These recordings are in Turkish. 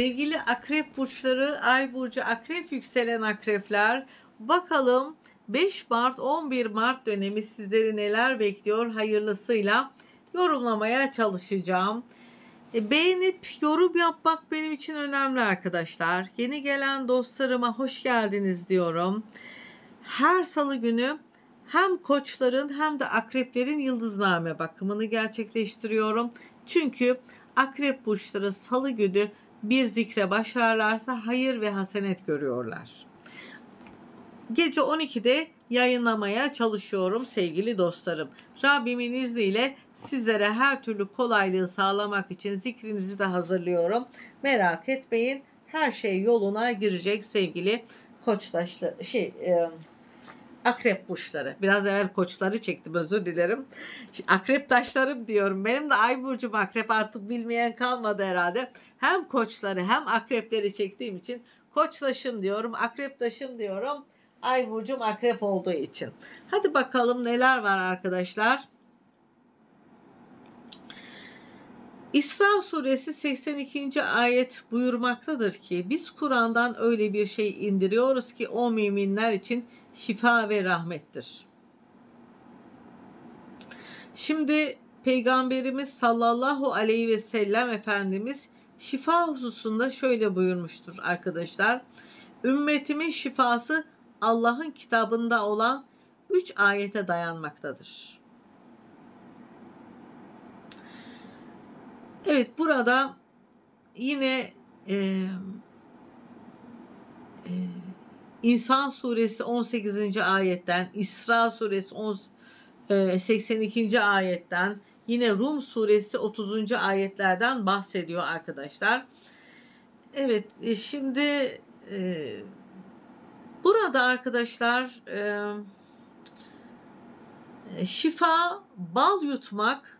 Sevgili akrep burçları, ay burcu akrep yükselen akrepler, bakalım 5 Mart 11 Mart dönemi sizleri neler bekliyor hayırlısıyla yorumlamaya çalışacağım. E, beğenip yorum yapmak benim için önemli arkadaşlar. Yeni gelen dostlarıma hoş geldiniz diyorum. Her salı günü hem koçların hem de akreplerin yıldızname bakımını gerçekleştiriyorum. Çünkü akrep burçları salı günü bir zikre başlarlarsa hayır ve hasenet görüyorlar. Gece 12'de yayınlamaya çalışıyorum sevgili dostlarım. Rabbimin izniyle sizlere her türlü kolaylığı sağlamak için zikrinizi de hazırlıyorum. Merak etmeyin. Her şey yoluna girecek sevgili koçtaşlı şey e, akrep burçları. Biraz evvel koçları çektim özür dilerim. Akrep taşlarım diyorum. Benim de ay burcum akrep artık bilmeyen kalmadı herhalde. Hem koçları hem akrepleri çektiğim için koçlaşım diyorum. Akrep taşım diyorum. Ay burcum akrep olduğu için. Hadi bakalım neler var arkadaşlar. İsra suresi 82. ayet buyurmaktadır ki biz Kur'an'dan öyle bir şey indiriyoruz ki o müminler için şifa ve rahmettir. Şimdi Peygamberimiz sallallahu aleyhi ve sellem Efendimiz şifa hususunda şöyle buyurmuştur arkadaşlar. Ümmetimin şifası Allah'ın kitabında olan üç ayete dayanmaktadır. Evet burada yine e, e, İnsan suresi 18. ayetten, İsra suresi 10, 82. E, ayetten, yine Rum suresi 30. ayetlerden bahsediyor arkadaşlar. Evet e, şimdi e, burada arkadaşlar şifa bal yutmak,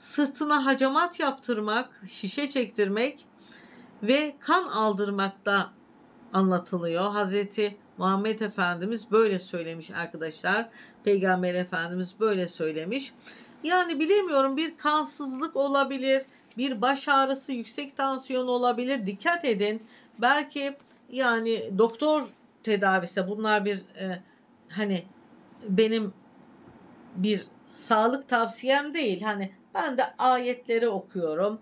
sırtına hacamat yaptırmak, şişe çektirmek ve kan aldırmakta anlatılıyor. Hazreti Muhammed Efendimiz böyle söylemiş arkadaşlar. Peygamber Efendimiz böyle söylemiş. Yani bilemiyorum bir kansızlık olabilir, bir baş ağrısı, yüksek tansiyon olabilir. Dikkat edin. Belki yani doktor tedavisi bunlar bir e, hani benim bir sağlık tavsiyem değil. Hani ben de ayetleri okuyorum,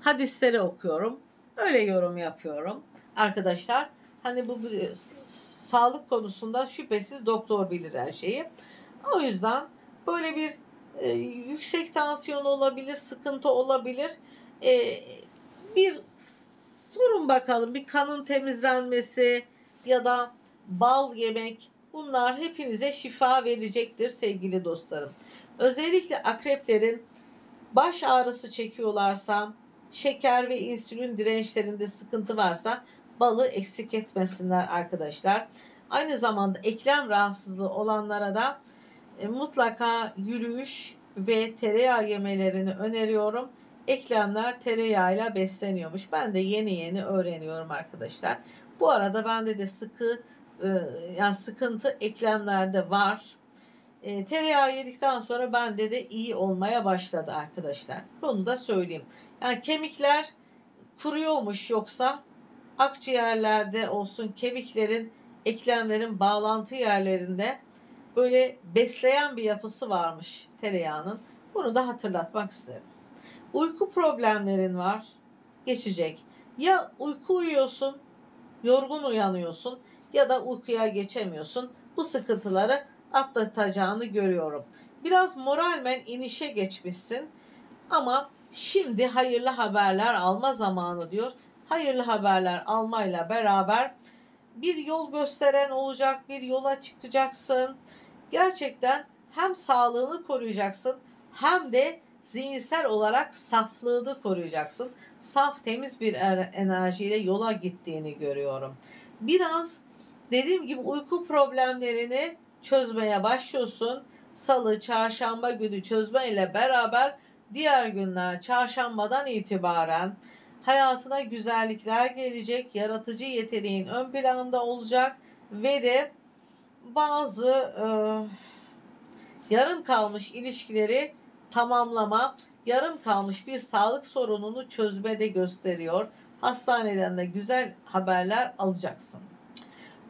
hadisleri okuyorum. Öyle yorum yapıyorum arkadaşlar. Hani bu sağlık konusunda şüphesiz doktor bilir her şeyi. O yüzden böyle bir e, yüksek tansiyon olabilir, sıkıntı olabilir. E, bir sorun bakalım bir kanın temizlenmesi ya da bal yemek bunlar hepinize şifa verecektir sevgili dostlarım. Özellikle akreplerin baş ağrısı çekiyorlarsa, şeker ve insülin dirençlerinde sıkıntı varsa balı eksik etmesinler arkadaşlar. Aynı zamanda eklem rahatsızlığı olanlara da e, mutlaka yürüyüş ve tereyağı yemelerini öneriyorum. Eklemler tereyağıyla besleniyormuş. Ben de yeni yeni öğreniyorum arkadaşlar. Bu arada bende de sıkı e, yani sıkıntı eklemlerde var. E, tereyağı yedikten sonra bende de iyi olmaya başladı arkadaşlar. Bunu da söyleyeyim. Yani kemikler kuruyormuş yoksa akciğerlerde olsun kemiklerin, eklemlerin bağlantı yerlerinde böyle besleyen bir yapısı varmış tereyağının. Bunu da hatırlatmak isterim. Uyku problemlerin var. Geçecek. Ya uyku uyuyorsun, yorgun uyanıyorsun ya da uykuya geçemiyorsun. Bu sıkıntıları atlatacağını görüyorum. Biraz moralmen inişe geçmişsin ama şimdi hayırlı haberler alma zamanı diyor hayırlı haberler almayla beraber bir yol gösteren olacak, bir yola çıkacaksın. Gerçekten hem sağlığını koruyacaksın hem de zihinsel olarak saflığını koruyacaksın. Saf temiz bir er, enerjiyle yola gittiğini görüyorum. Biraz dediğim gibi uyku problemlerini çözmeye başlıyorsun. Salı, çarşamba günü çözmeyle beraber diğer günler çarşambadan itibaren hayatına güzellikler gelecek, yaratıcı yeteneğin ön planda olacak ve de bazı e, yarım kalmış ilişkileri tamamlama, yarım kalmış bir sağlık sorununu çözmede gösteriyor. Hastaneden de güzel haberler alacaksın.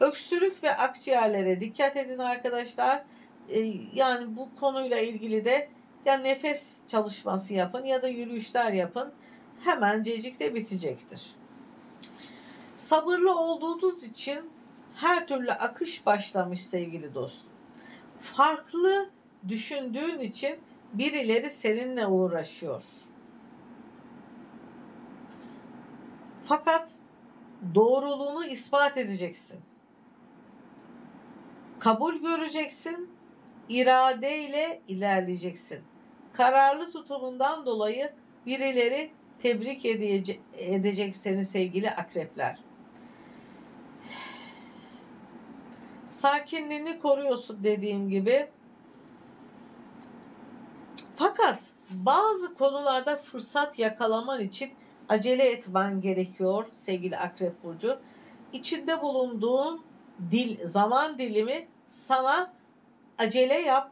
Öksürük ve akciğerlere dikkat edin arkadaşlar. Ee, yani bu konuyla ilgili de ya nefes çalışması yapın ya da yürüyüşler yapın. Hemen cecikte bitecektir. Sabırlı olduğunuz için her türlü akış başlamış sevgili dostum. Farklı düşündüğün için birileri seninle uğraşıyor. Fakat doğruluğunu ispat edeceksin. Kabul göreceksin, iradeyle ilerleyeceksin. Kararlı tutumundan dolayı birileri tebrik edecek, edecek seni sevgili akrepler. Sakinliğini koruyorsun dediğim gibi. Fakat bazı konularda fırsat yakalaman için acele etmen gerekiyor sevgili Akrep Burcu. İçinde bulunduğun dil, zaman dilimi sana acele yap.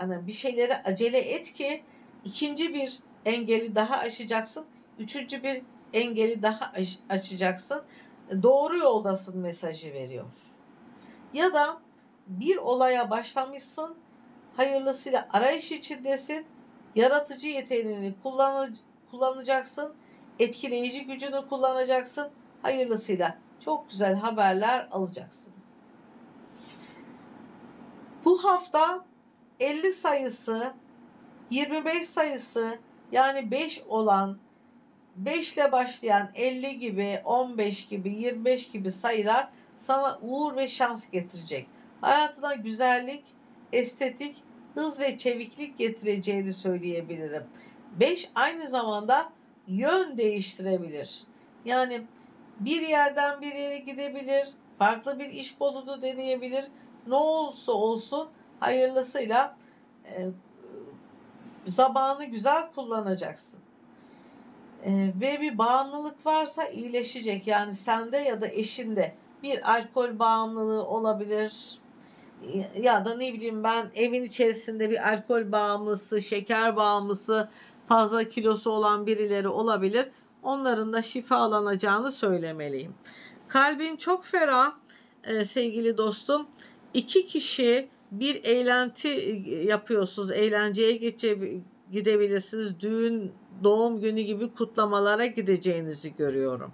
Yani bir şeyleri acele et ki ikinci bir engeli daha aşacaksın. Üçüncü bir engeli daha aşacaksın. Doğru yoldasın mesajı veriyor. Ya da bir olaya başlamışsın. Hayırlısıyla arayış içindesin. Yaratıcı yeteneğini kullanacaksın etkileyici gücünü kullanacaksın. Hayırlısıyla çok güzel haberler alacaksın. Bu hafta 50 sayısı, 25 sayısı yani 5 olan 5 ile başlayan 50 gibi, 15 gibi, 25 gibi sayılar sana uğur ve şans getirecek. Hayatına güzellik, estetik, hız ve çeviklik getireceğini söyleyebilirim. 5 aynı zamanda yön değiştirebilir. Yani bir yerden bir yere gidebilir, farklı bir iş kolunu deneyebilir. Ne olursa olsun hayırlısıyla e, zamanı güzel kullanacaksın. E, ve bir bağımlılık varsa iyileşecek. Yani sende ya da eşinde bir alkol bağımlılığı olabilir. Ya da ne bileyim ben evin içerisinde bir alkol bağımlısı, şeker bağımlısı, fazla kilosu olan birileri olabilir. Onların da şifalanacağını söylemeliyim. Kalbin çok ferah e, sevgili dostum. İki kişi bir eğlenti e, yapıyorsunuz. Eğlenceye geçe, gidebilirsiniz. Düğün, doğum günü gibi kutlamalara gideceğinizi görüyorum.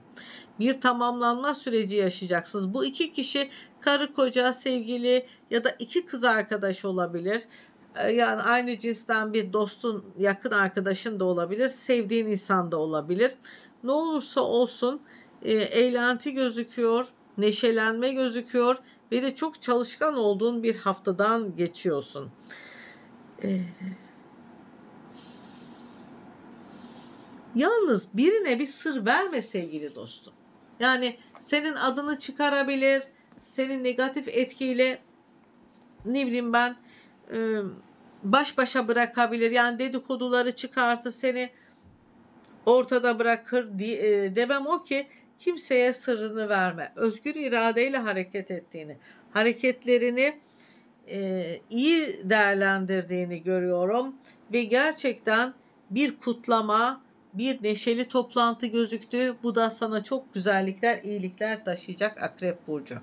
Bir tamamlanma süreci yaşayacaksınız. Bu iki kişi karı koca, sevgili ya da iki kız arkadaş olabilir. Ee, yani aynı cinsten bir dostun, yakın arkadaşın da olabilir, sevdiğin insan da olabilir. Ne olursa olsun e, eğlenti gözüküyor, neşelenme gözüküyor ve de çok çalışkan olduğun bir haftadan geçiyorsun. E, yalnız birine bir sır verme sevgili dostum. Yani senin adını çıkarabilir, senin negatif etkiyle ne bileyim ben baş başa bırakabilir. Yani dedikoduları çıkartır seni ortada bırakır demem o ki kimseye sırrını verme. Özgür iradeyle hareket ettiğini, hareketlerini iyi değerlendirdiğini görüyorum ve gerçekten bir kutlama, bir neşeli toplantı gözüktü. Bu da sana çok güzellikler, iyilikler taşıyacak Akrep Burcu.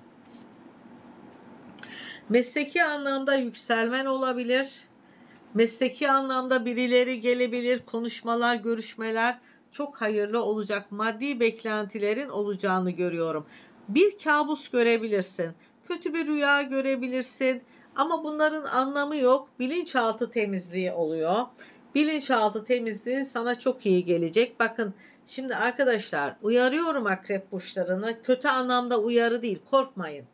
Mesleki anlamda yükselmen olabilir. Mesleki anlamda birileri gelebilir. Konuşmalar, görüşmeler çok hayırlı olacak. Maddi beklentilerin olacağını görüyorum. Bir kabus görebilirsin. Kötü bir rüya görebilirsin. Ama bunların anlamı yok. Bilinçaltı temizliği oluyor. Bilinçaltı temizliği sana çok iyi gelecek. Bakın şimdi arkadaşlar uyarıyorum akrep burçlarını. Kötü anlamda uyarı değil. Korkmayın.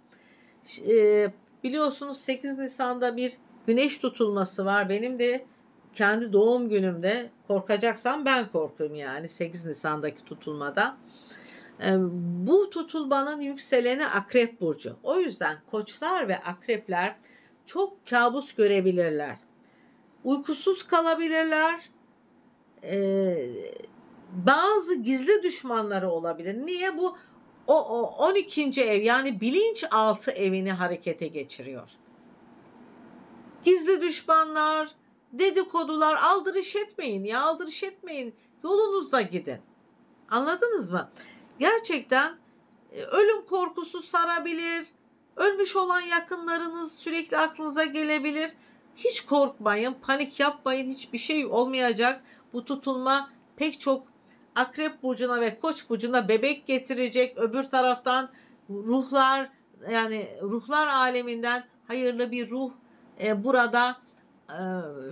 E, Biliyorsunuz 8 Nisan'da bir güneş tutulması var. Benim de kendi doğum günümde korkacaksam ben korkayım yani 8 Nisan'daki tutulmada. Bu tutulmanın yükseleni akrep burcu. O yüzden koçlar ve akrepler çok kabus görebilirler. Uykusuz kalabilirler. bazı gizli düşmanları olabilir. Niye bu o, o 12. ev yani bilinçaltı evini harekete geçiriyor. Gizli düşmanlar, dedikodular aldırış etmeyin ya aldırış etmeyin. Yolunuzda gidin. Anladınız mı? gerçekten e, ölüm korkusu sarabilir. Ölmüş olan yakınlarınız sürekli aklınıza gelebilir. Hiç korkmayın, panik yapmayın. Hiçbir şey olmayacak. Bu tutulma pek çok Akrep burcuna ve Koç burcuna bebek getirecek. Öbür taraftan ruhlar yani ruhlar aleminden hayırlı bir ruh e, burada e,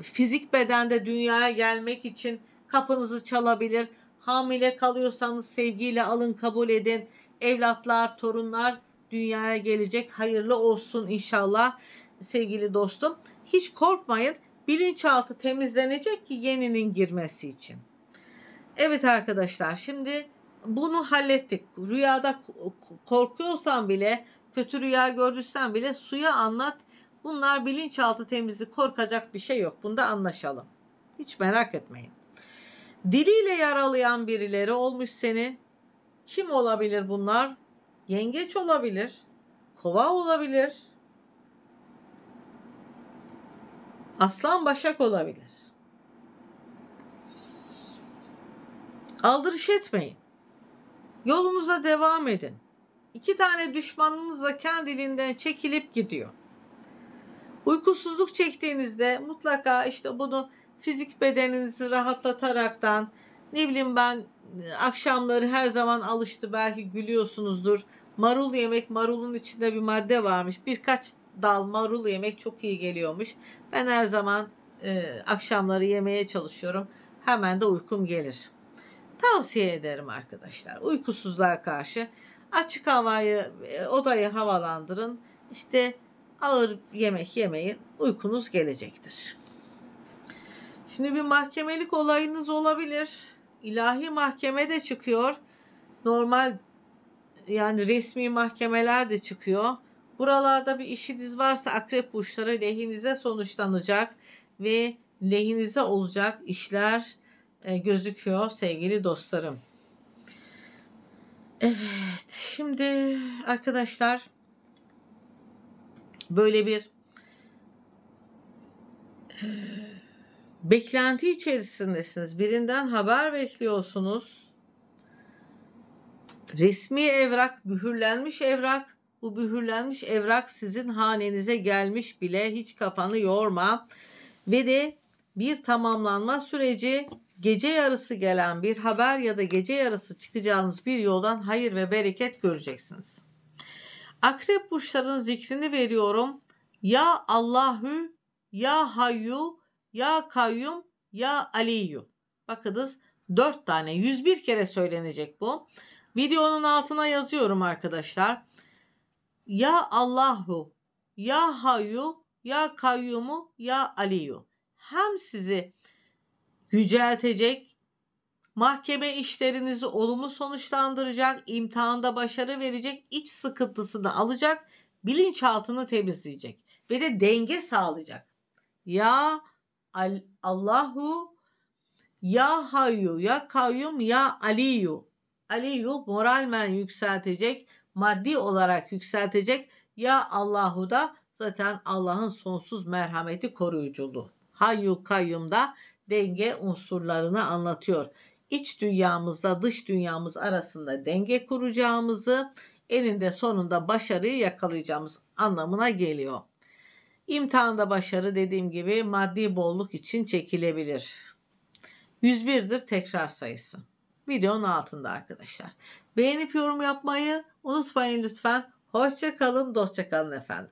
fizik bedende dünyaya gelmek için kapınızı çalabilir. Hamile kalıyorsanız sevgiyle alın kabul edin. Evlatlar, torunlar dünyaya gelecek. Hayırlı olsun inşallah sevgili dostum. Hiç korkmayın. Bilinçaltı temizlenecek ki yeninin girmesi için. Evet arkadaşlar şimdi bunu hallettik. Rüyada korkuyorsan bile, kötü rüya gördüysen bile suya anlat. Bunlar bilinçaltı temizlik korkacak bir şey yok. Bunda anlaşalım. Hiç merak etmeyin. Diliyle yaralayan birileri olmuş seni. Kim olabilir bunlar? Yengeç olabilir. Kova olabilir. Aslan başak olabilir. Aldırış etmeyin. Yolunuza devam edin. İki tane düşmanınız da kendiliğinden çekilip gidiyor. Uykusuzluk çektiğinizde mutlaka işte bunu fizik bedeninizi rahatlataraktan ne bileyim ben akşamları her zaman alıştı belki gülüyorsunuzdur. Marul yemek marulun içinde bir madde varmış. Birkaç dal marul yemek çok iyi geliyormuş. Ben her zaman e, akşamları yemeye çalışıyorum. Hemen de uykum gelir. Tavsiye ederim arkadaşlar. Uykusuzluğa karşı açık havayı, e, odayı havalandırın. İşte ağır yemek yemeyin. Uykunuz gelecektir. Şimdi bir mahkemelik olayınız olabilir. İlahi mahkeme de çıkıyor. Normal yani resmi mahkemeler de çıkıyor. Buralarda bir işiniz varsa akrep burçları lehinize sonuçlanacak ve lehinize olacak işler gözüküyor sevgili dostlarım. Evet şimdi arkadaşlar böyle bir e, beklenti içerisindesiniz. Birinden haber bekliyorsunuz. Resmi evrak, mühürlenmiş evrak. Bu mühürlenmiş evrak sizin hanenize gelmiş bile hiç kafanı yorma. Ve de bir tamamlanma süreci gece yarısı gelen bir haber ya da gece yarısı çıkacağınız bir yoldan hayır ve bereket göreceksiniz. Akrep burçlarının zikrini veriyorum. Ya Allahü, ya Hayyu, ya Kayyum, ya Aliyyu. Bakınız dört tane 101 kere söylenecek bu. Videonun altına yazıyorum arkadaşlar. Ya Allahu, ya Hayyu, ya Kayyumu, ya Aliyyu. Hem sizi yüceltecek, mahkeme işlerinizi olumlu sonuçlandıracak, imtihanda başarı verecek, iç sıkıntısını alacak, bilinçaltını temizleyecek ve de denge sağlayacak. Ya Allahu ya Hayyu ya Kayyum ya Aliyu. Aliyu moralmen yükseltecek, maddi olarak yükseltecek. Ya Allahu da zaten Allah'ın sonsuz merhameti koruyuculuğu. Hayyu Kayyum da denge unsurlarını anlatıyor. İç dünyamızla dış dünyamız arasında denge kuracağımızı, eninde sonunda başarıyı yakalayacağımız anlamına geliyor. İmtihanda başarı dediğim gibi maddi bolluk için çekilebilir. 101'dir tekrar sayısı. Videonun altında arkadaşlar. Beğenip yorum yapmayı unutmayın lütfen. Hoşça kalın, dostça kalın efendim.